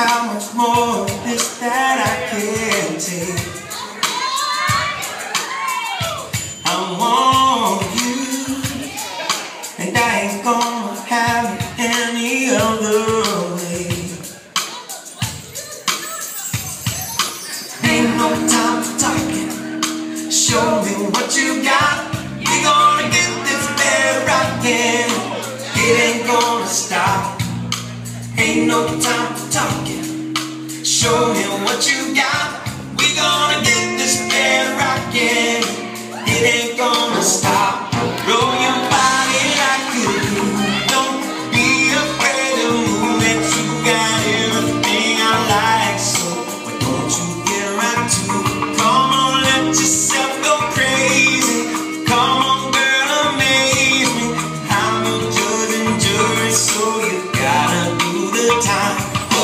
How much more of this that I can take? I want you, and I ain't gonna have it any other way. Ain't no time for talking. Show me what you got. We gonna get this bed rocking. It ain't gonna stop. Ain't no time talking. Show him what you got.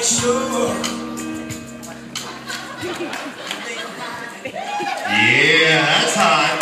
make sure. Yeah, that's hot.